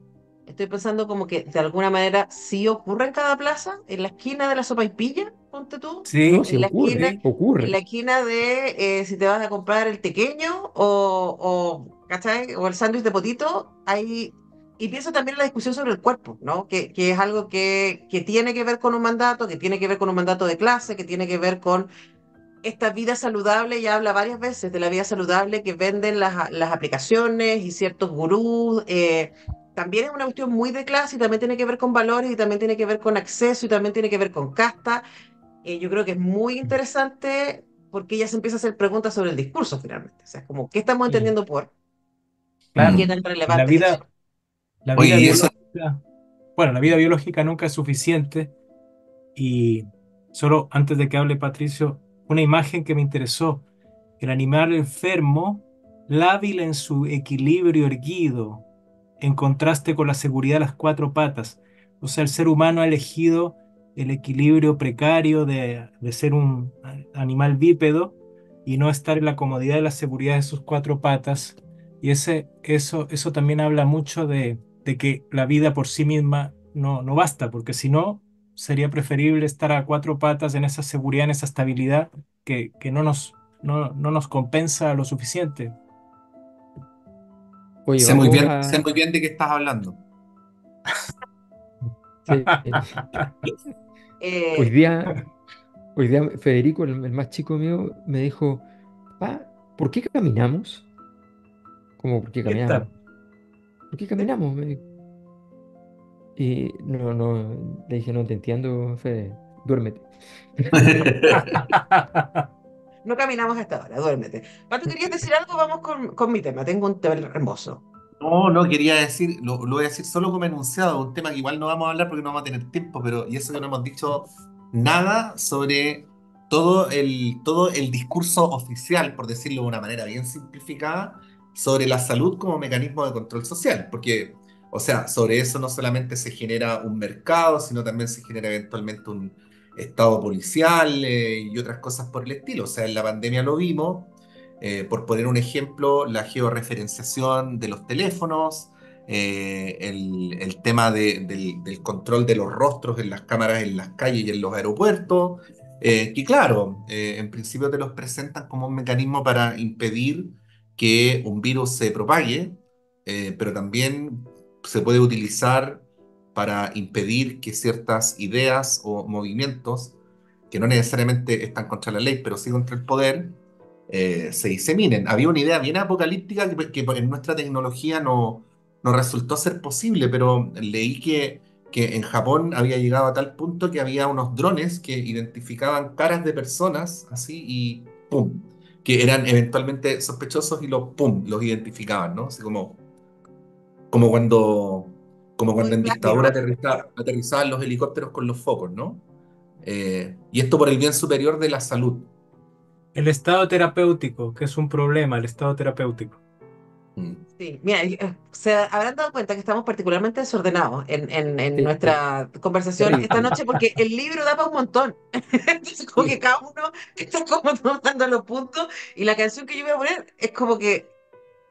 S4: Estoy pensando como que de alguna manera sí ocurre en cada plaza, en la esquina de la sopa y pilla, ponte tú.
S2: Sí,
S4: en
S2: la ocurre,
S4: esquina, ocurre. En la esquina de eh, si te vas a comprar el pequeño o, o, o el sándwich de potito, hay y pienso también en la discusión sobre el cuerpo, ¿no? Que, que es algo que, que, tiene que ver con un mandato, que tiene que ver con un mandato de clase, que tiene que ver con esta vida saludable, ya habla varias veces de la vida saludable que venden las, las aplicaciones y ciertos gurús. Eh, también es una cuestión muy de clase y también tiene que ver con valores y también tiene que ver con acceso y también tiene que ver con casta. Eh, yo creo que es muy interesante porque ya se empieza a hacer preguntas sobre el discurso finalmente. O sea, como, ¿qué estamos entendiendo por?
S5: Claro, ¿Qué tan relevante? La vida, la vida biológica, bueno, la vida biológica nunca es suficiente y solo antes de que hable Patricio, una imagen que me interesó, el animal enfermo, lábil en su equilibrio erguido, en contraste con la seguridad de las cuatro patas. O sea, el ser humano ha elegido el equilibrio precario de, de ser un animal bípedo y no estar en la comodidad de la seguridad de sus cuatro patas. Y ese, eso, eso también habla mucho de, de que la vida por sí misma no, no basta, porque si no, sería preferible estar a cuatro patas en esa seguridad, en esa estabilidad, que, que no, nos, no, no, nos compensa lo suficiente.
S3: Sé, muy bien, sé muy bien de qué estás hablando.
S2: Eh, hoy, día, hoy día Federico, el, más chico mío, me dijo, ¿por qué caminamos? ¿Cómo por qué caminamos? ¿Por qué caminamos? Y no, no, le dije, no te entiendo, Fede, duérmete. *laughs* *laughs*
S4: no caminamos hasta ahora, duérmete. Pato, ¿querías decir algo? Vamos con, con mi tema, tengo un tema hermoso.
S3: No, no, quería decir, lo, lo, voy a decir solo como enunciado, un tema que igual no vamos a hablar porque no vamos a tener tiempo, pero y eso que no hemos dicho nada sobre todo el, todo el discurso oficial, por decirlo de una manera bien simplificada, sobre la salud como mecanismo de control social, porque, o sea, sobre eso no solamente se genera un mercado, sino también se genera eventualmente un estado policial eh, y otras cosas por el estilo. O sea, en la pandemia lo vimos, eh, por poner un ejemplo, la georreferenciación de los teléfonos, eh, el, tema del, del, control de los rostros en las cámaras en las calles y en los aeropuertos, que claro, en principio te los presentan como un mecanismo para impedir que un virus se propague, eh, pero también se puede utilizar para impedir que ciertas ideas o movimientos, que no necesariamente están contra la ley, pero sí contra el poder, eh, se diseminen. Había una idea bien apocalíptica que, en nuestra tecnología no, no, resultó ser posible, pero leí que, que en Japón había llegado a tal punto que había unos drones que identificaban caras de personas así y ¡pum! que eran eventualmente sospechosos y los, pum, los identificaban, ¿no? Así como, como cuando, como cuando en dictadura aterrizaban los helicópteros con los focos, ¿no? Eh, y esto por el bien superior de la salud.
S5: El estado terapéutico, que es un problema, el estado terapéutico.
S4: Mm. Sí, mira, eh, se habrán dado cuenta que estamos particularmente desordenados en, en, nuestra conversación esta noche porque el libro da para un montón. *laughs* Entonces, como que cada uno está como tomando los puntos y la canción que yo voy a poner es como que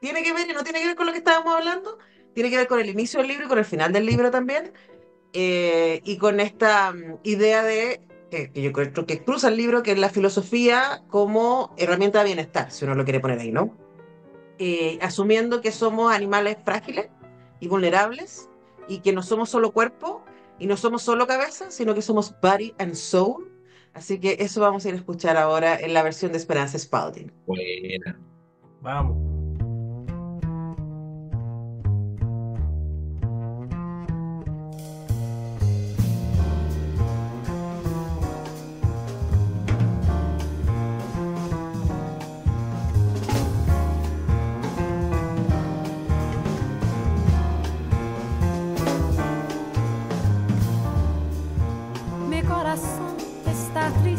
S4: tiene que ver y no tiene que ver con lo que estábamos hablando, tiene que ver con el inicio del libro y con el final del libro también, eh, y con esta mm, idea de que, que, yo creo que cruza el libro, que es la filosofía como herramienta de bienestar, si uno lo quiere poner ahí, ¿no? Eh, asumiendo que somos animales frágiles y vulnerables y que no somos solo cuerpo y no somos solo cabeza, sino que somos body and soul. Así que eso vamos a ir a escuchar ahora en la versión de Esperanza Spalding.
S3: Buena.
S5: Vamos.
S3: las.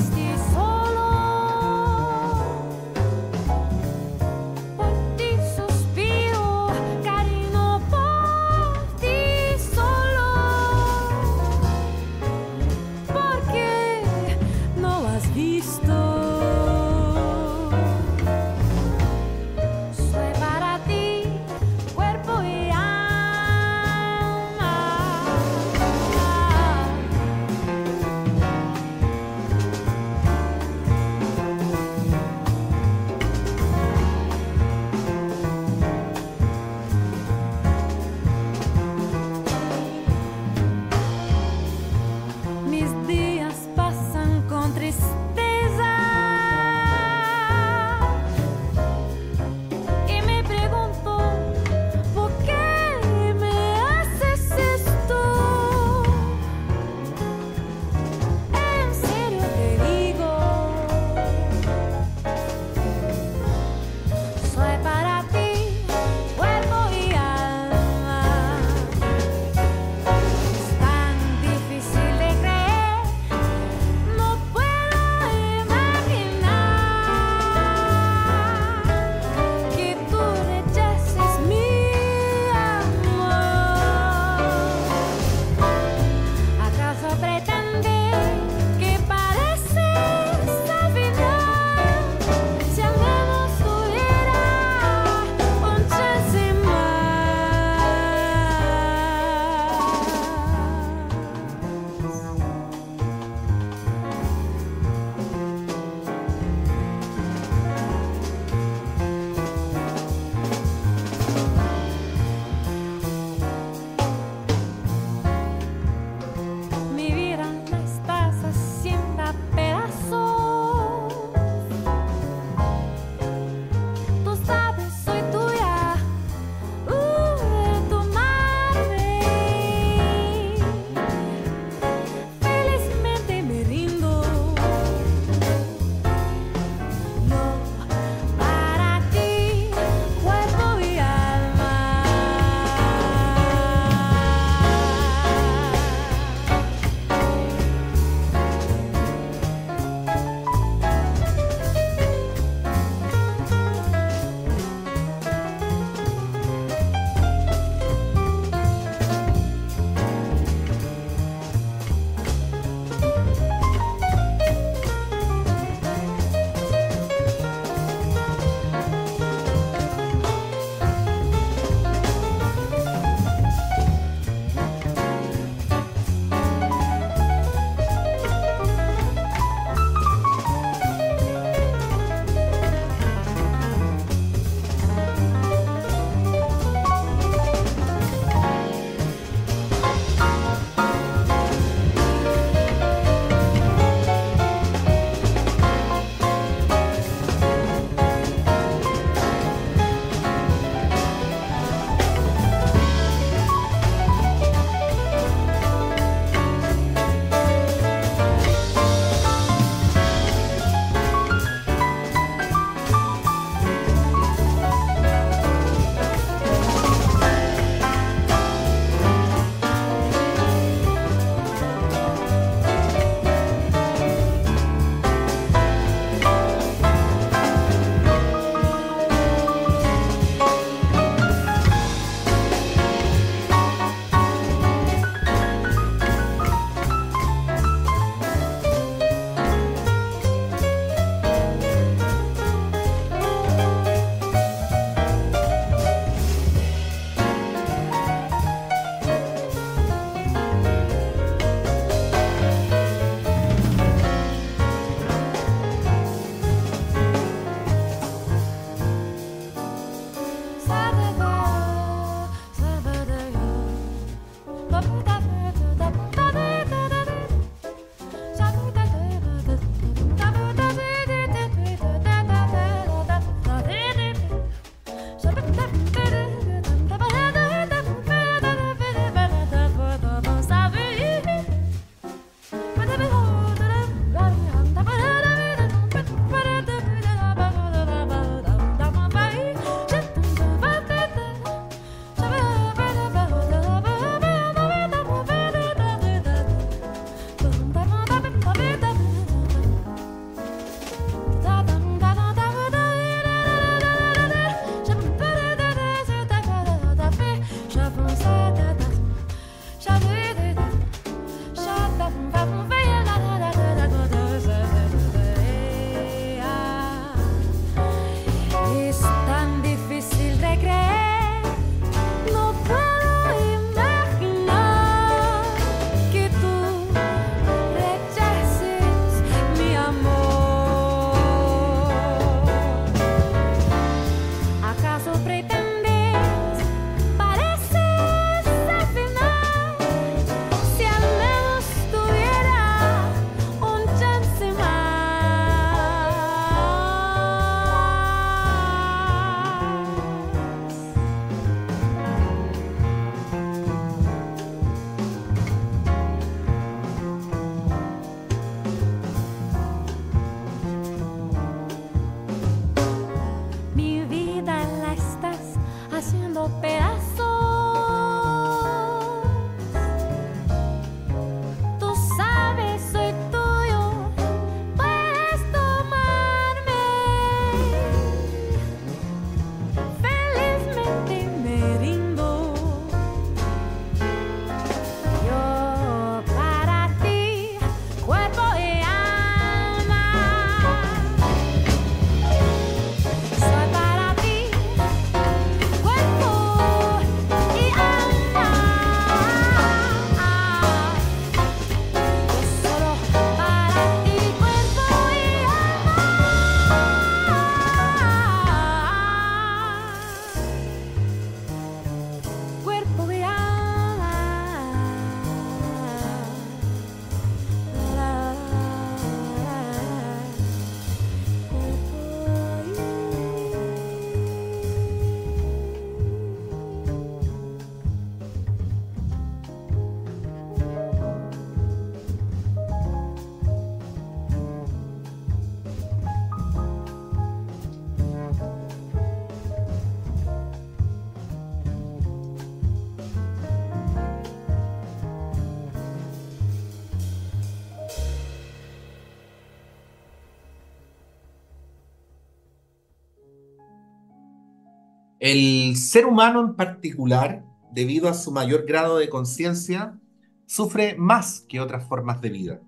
S3: Ser humano en particular, debido a su mayor grado de conciencia, sufre más que otras formas de vida.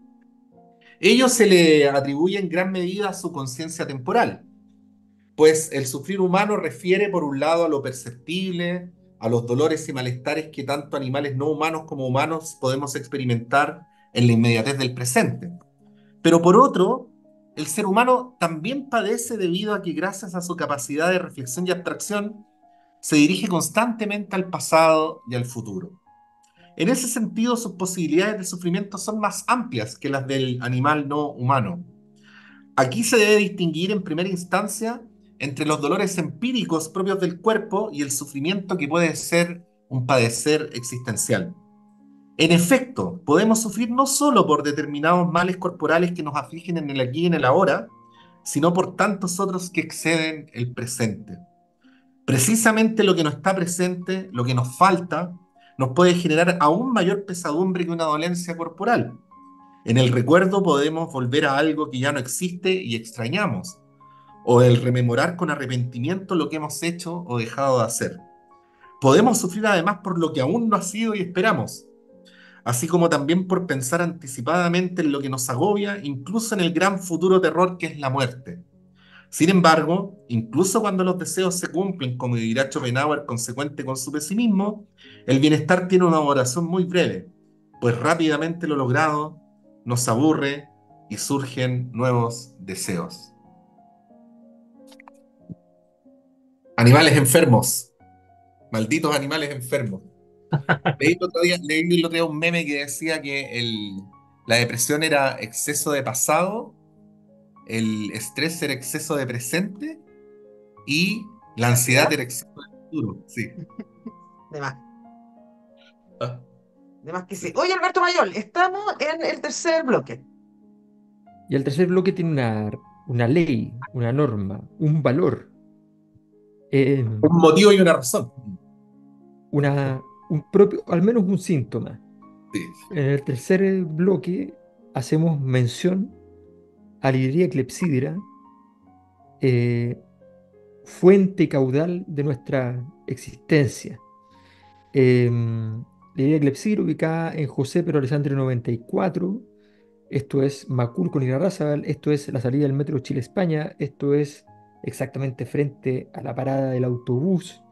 S3: Ello se le atribuye en gran medida a su conciencia temporal, pues el sufrir humano refiere por un lado a lo perceptible, a los dolores y malestares que tanto animales no humanos como humanos podemos experimentar en la inmediatez del presente. Pero por otro, el ser humano también padece debido a que gracias a su capacidad de reflexión y abstracción, se dirige constantemente al pasado y al futuro. En ese sentido, sus posibilidades de sufrimiento son más amplias que las del animal no humano. Aquí se debe distinguir en primera instancia entre los dolores empíricos propios del cuerpo y el sufrimiento que puede ser un padecer existencial. En efecto, podemos sufrir no solo por determinados males corporales que nos afligen en el aquí y en el ahora, sino por tantos otros que exceden el presente. Precisamente lo que no está presente, lo que nos falta, nos puede generar aún mayor pesadumbre que una dolencia corporal. En el recuerdo podemos volver a algo que ya no existe y extrañamos, o el rememorar con arrepentimiento lo que hemos hecho o dejado de hacer. Podemos sufrir además por lo que aún no ha sido y esperamos, así como también por pensar anticipadamente en lo que nos agobia, incluso en el gran futuro terror que es la muerte. Sin embargo, incluso cuando los deseos se cumplen, como dirá Schopenhauer, consecuente con su pesimismo, el bienestar tiene una duración muy breve, pues rápidamente lo logrado nos aburre y surgen nuevos deseos. Animales enfermos. Malditos animales enfermos. *laughs* leí, el otro día, leí un meme que decía que el, la depresión era exceso de pasado, el estrés era exceso de presente y la ansiedad era exceso de futuro. Sí. *laughs*
S4: De más. Ah. De más que sí. Oye, Alberto Mayol, estamos en el tercer bloque.
S2: Y el tercer bloque tiene una, una ley, una norma, un valor.
S3: Eh, un motivo y una razón.
S2: Una, un propio, al menos un síntoma. En el tercer bloque hacemos mención a librería clepsidra, eh, fuente caudal de nuestra existencia. Eh, librería clepsidra ubicada en José Pero Alessandro 94, esto es Macul con Irarrázaval, esto es la salida del metro Chile-España, esto es exactamente frente a la parada del autobús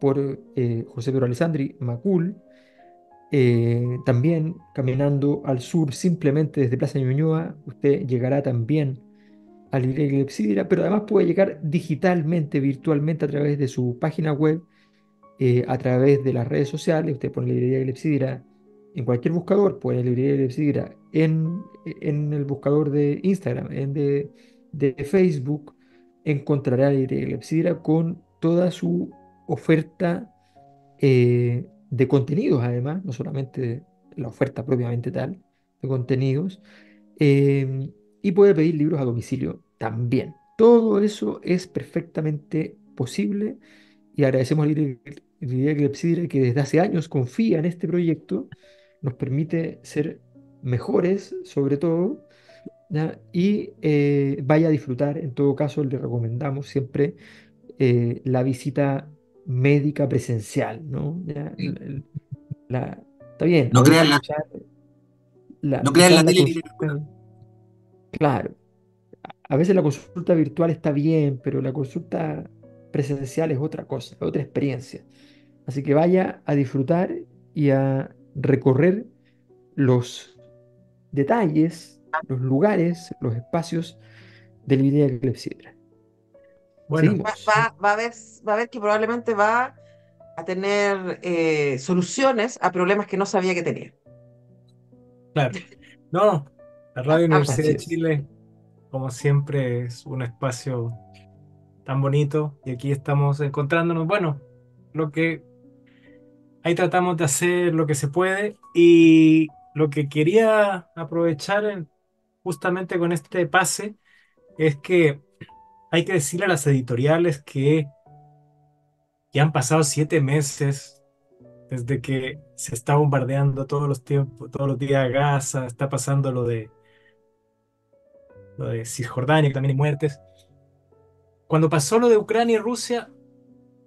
S2: por eh, José Pedro Alessandri, Macul, eh, también caminando al sur simplemente desde Plaza Ñuñoa, usted llegará también a librería Clepsidra, pero además puede llegar digitalmente, virtualmente a través de su página web, eh, a través de las redes sociales, usted pone librería Clepsidra en cualquier buscador, pone librería Clepsidra en, en el buscador de Instagram, en de, de Facebook, encontrará librería Clepsidra con toda su oferta eh, de contenidos, además, no solamente la oferta propiamente tal de contenidos, em, y puede pedir libros a domicilio también. Todo eso es perfectamente posible y agradecemos a Lidia Clepsidra que desde hace años confía en este proyecto, nos permite ser mejores sobre todo y eh, vaya a disfrutar, en todo caso le recomendamos siempre eh, la visita médica presencial, ¿no? está bien.
S3: No crean la, no crean la,
S2: Claro. A veces la consulta virtual está bien, pero la consulta presencial es otra cosa, otra experiencia. Así que vaya a disfrutar y a recorrer los detalles, los lugares, los espacios del video de Clepsidra.
S4: Bueno, va, a ver, va a ver que probablemente va a tener eh, soluciones a problemas que no sabía que tenía.
S5: Claro. No, la Radio Universidad de Chile, como siempre, es un espacio tan bonito y aquí estamos encontrándonos. Bueno, lo que ahí tratamos de hacer lo que se puede y lo que quería aprovechar justamente con este pase es que hay que decirle a las editoriales que ya han pasado siete meses desde que se está bombardeando todos los tiempos, todos los días a Gaza, está pasando lo de lo de Cisjordania, que también hay muertes. Cuando pasó lo de Ucrania y Rusia,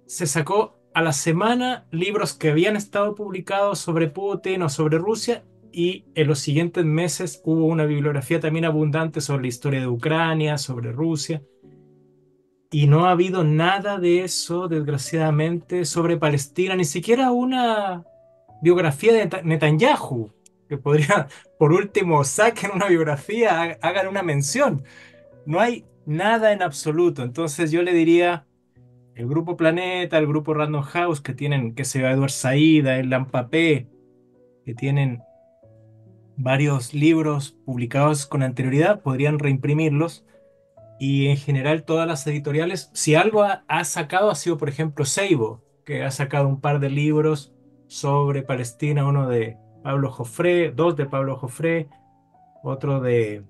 S5: se sacó a la semana libros que habían estado publicados sobre Putin o sobre Rusia y en los siguientes meses hubo una bibliografía también abundante sobre la historia de Ucrania, sobre Rusia. Y no ha habido nada de eso, desgraciadamente, sobre Palestina, ni siquiera una biografía de Netanyahu, que podría, *laughs* por último, saquen una biografía, hagan una mención. No hay nada en absoluto. Entonces yo le diría, el grupo Planeta, el grupo Random House, que tienen, que se Edward Saida, el Lampapé, que tienen varios libros publicados con anterioridad, podrían reimprimirlos. Y en general todas las editoriales, si algo ha, sacado ha sido, por ejemplo, Seibo, que ha sacado un par de libros sobre Palestina, uno de Pablo Jofré, dos de Pablo Jofré, otro de,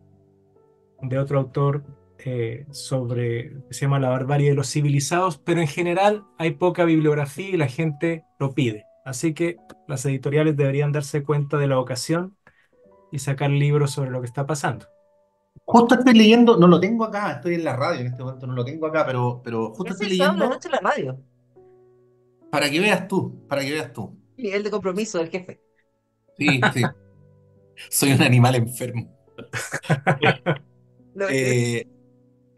S5: de otro autor eh, sobre, se llama La barbarie de los civilizados, pero en general hay poca bibliografía y la gente lo pide. Así que las editoriales deberían darse cuenta de la ocasión y sacar libros sobre lo que está pasando.
S3: Justo estoy leyendo, no lo tengo acá, estoy en la radio en este momento, no lo tengo acá, pero, pero justo estoy leyendo.
S4: la noche en la radio.
S3: Para que veas tú, para que veas tú.
S4: Nivel de compromiso del jefe.
S3: Sí, sí. Soy un animal enfermo. *laughs* Eh,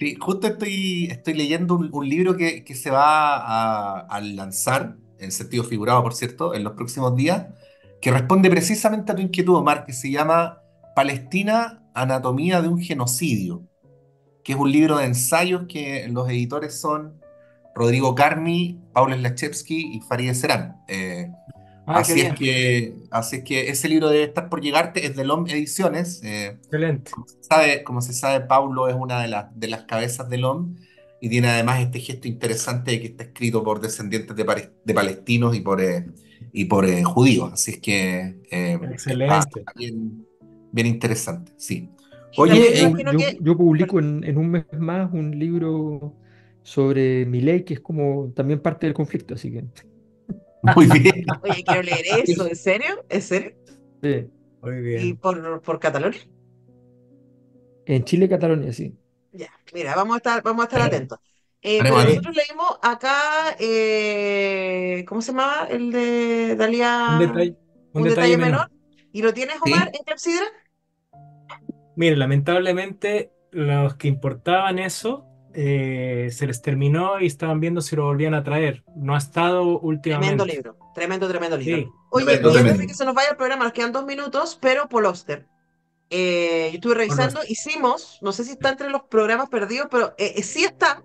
S3: sí, justo estoy, estoy leyendo un, libro que, que, se va a, lanzar, en sentido figurado, por cierto, en los próximos días, que responde precisamente a tu inquietud, Omar, que se llama Palestina, Anatomía de un Genocidio, que es un libro de ensayos que los editores son Rodrigo Carmi, Paul Slachevsky y Farideh Serán. Eh, ah, así, es que, así que ese libro debe estar por llegarte, es de LOM Ediciones.
S5: Eh, Excelente.
S3: Como se, sabe, como se sabe, Paulo es una de, las de las cabezas de LOM y tiene además este gesto interesante de que está escrito por descendientes de, de palestinos y por... Eh, y por judíos. Así es que
S5: Excelente.
S3: bien, bien, interesante, sí.
S2: Oye, eh, yo, publico en, un mes más un libro sobre mi ley, que es como también parte del conflicto, así que. *laughs*
S3: Muy bien.
S4: Oye, quiero leer eso, ¿en serio? ¿En serio?
S2: Sí.
S5: Muy bien.
S4: ¿Y por, por Cataluña?
S2: En Chile, Cataluña, sí.
S4: Ya, mira, vamos a estar, vamos a estar atentos. Eh, nosotros leímos acá, eh, ¿cómo se llamaba? El de Dalia.
S5: Un detalle, menor.
S4: ¿Y lo tienes, Omar, en Clepsidra?
S5: Mire, lamentablemente, los que importaban eso eh, se les terminó y estaban viendo si lo volvían a traer. No ha estado últimamente.
S4: Tremendo libro, tremendo, tremendo libro. Oye, antes de que se nos vaya el programa, nos quedan dos minutos, pero Paul Oster. yo estuve revisando, hicimos, no sé si está entre los programas perdidos, pero sí está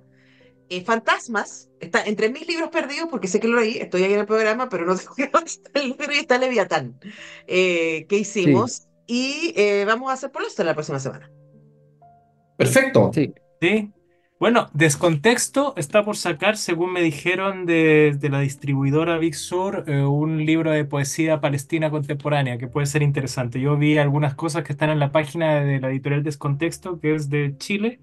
S4: eh, fantasmas, está entre mis libros perdidos, porque sé que lo leí, estoy ahí en el programa, pero no *laughs* sé dónde está el libro y está Leviatán, eh, que hicimos, y eh, vamos a hacer por esto la próxima semana.
S3: Perfecto.
S5: Sí. sí. Bueno, Descontexto está por sacar, según me dijeron de, la distribuidora Big Sur, un libro de poesía palestina contemporánea que puede ser interesante. Yo vi algunas cosas que están en la página de la editorial Descontexto, que es de Chile,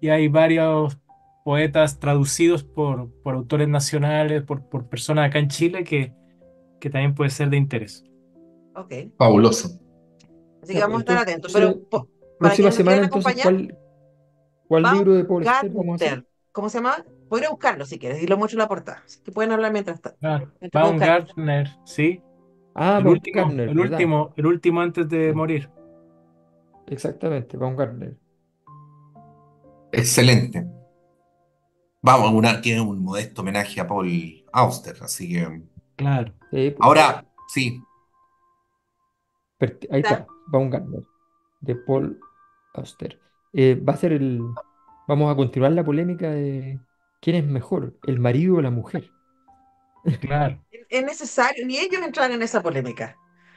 S5: y hay varios poetas traducidos por, por autores nacionales, por, por personas acá en Chile, que, que también puede ser de interés.
S4: Ok.
S3: Fabuloso.
S4: Así que vamos a estar atentos. Pero,
S2: próxima semana, entonces, ¿cuál, cuál libro de Paul
S4: vamos a ¿Cómo se llama? Voy a buscarlo si quieres, y lo muestro en la portada. que pueden hablar mientras tanto.
S5: Ah, Baumgartner, sí.
S2: Ah,
S5: el último, el último, el último antes de morir.
S2: Exactamente, Baumgartner.
S3: Excelente. Vamos, una, tiene un modesto homenaje a Paul Auster, así que.
S5: Claro.
S2: Pues,
S3: Ahora, sí.
S2: Ahí está, Baumgartner, de Paul Auster. Eh, va a ser el. Vamos a continuar la polémica de quién es mejor, el marido o la mujer.
S5: Claro.
S4: Es necesario, ni ellos entran en esa polémica.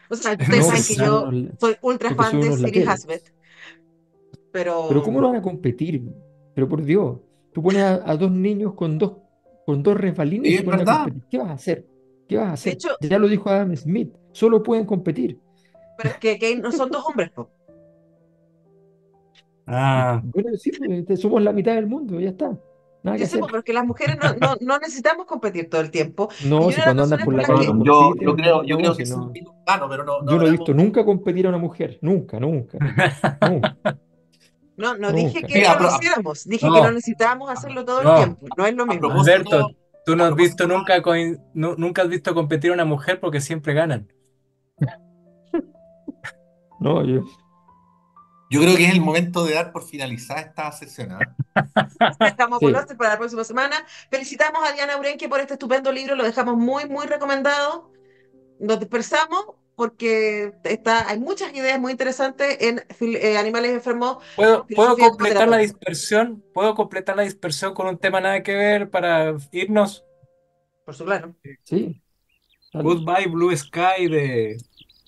S4: O sea, *laughs* ustedes saben que yo soy ultra fan de Siri Hasbeth. Pero...
S2: pero ¿cómo no van a competir? Pero por Dios. Tú pones a, dos niños con dos, con dos resbalines y a competir. ¿Qué vas a hacer? ¿Qué vas a hacer? ya lo dijo Adam Smith, solo pueden competir.
S4: Pero es que, no son dos hombres,
S5: Ah.
S2: Bueno, sí, pues, somos la mitad del mundo, ya está. Nada que hacer.
S4: porque las mujeres no, no, no, necesitamos competir todo el tiempo. *laughs*
S2: No, si cuando andan por la calle.
S3: Yo, yo, creo, yo creo que no. pero no,
S2: yo no he visto nunca competir a una mujer, nunca, nunca. *laughs* nunca.
S4: No, no dije que no lo hiciéramos, dije que no necesitábamos hacerlo todo el tiempo, no es lo mismo.
S5: Alberto, Tú no has visto nunca, nunca has visto competir a una mujer porque siempre ganan.
S2: No, yo.
S3: Yo creo que es el momento de dar por finalizada esta sesión.
S4: ¿ah? *laughs* Estamos por para la próxima semana. Felicitamos a Diana Urenque por este estupendo libro, lo dejamos muy, muy recomendado. Nos dispersamos porque está, hay muchas ideas muy interesantes en eh, animales enfermos.
S5: ¿Puedo, ¿puedo completar la dispersión? ¿Puedo completar la dispersión con un tema nada que ver para irnos?
S4: Por supuesto.
S2: Sí.
S5: Goodbye Blue Sky de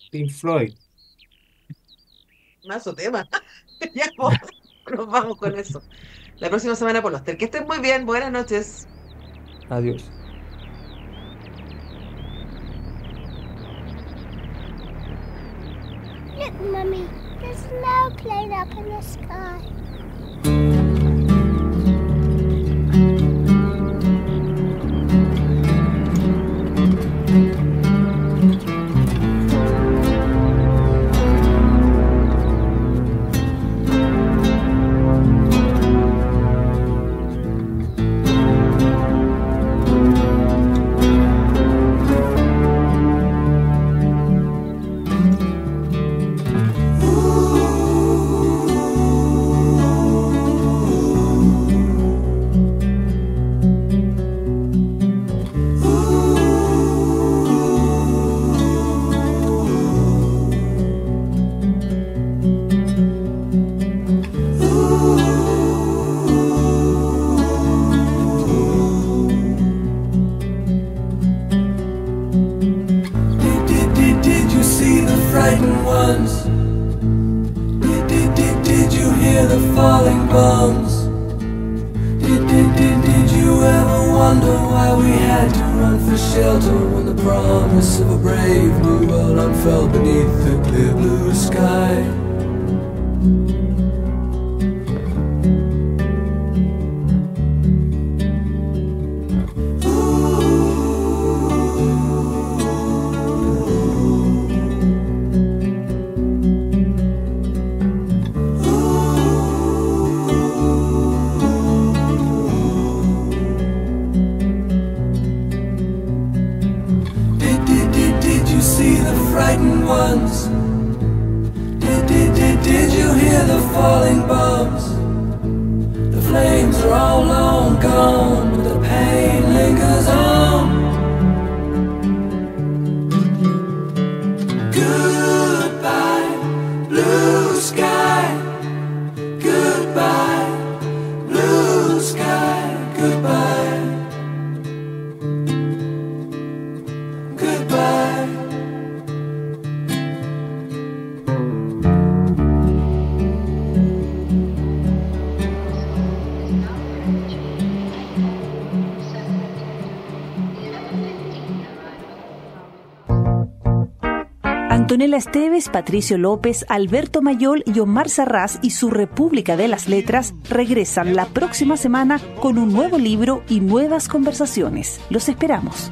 S5: Pink Floyd.
S4: Más tema. *laughs* ya nos vamos con eso. La próxima semana por los Que estén muy bien. Buenas noches.
S2: Adiós.
S7: Look, Mummy, there's no plane up in the sky.
S1: Antonella Esteves, Patricio López, Alberto Mayol y Omar Sarraz y su República de las Letras regresan la próxima semana con un nuevo libro y nuevas conversaciones. Los esperamos.